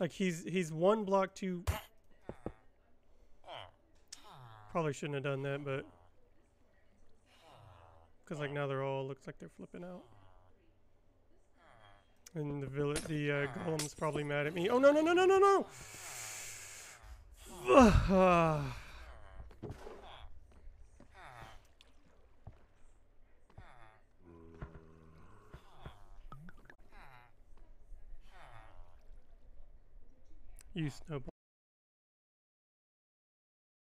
Like he's he's one block too. Probably shouldn't have done that, but because like now they're all looks like they're flipping out. And the village, the uh, golem's probably mad at me. Oh no no no no no no! You snowball.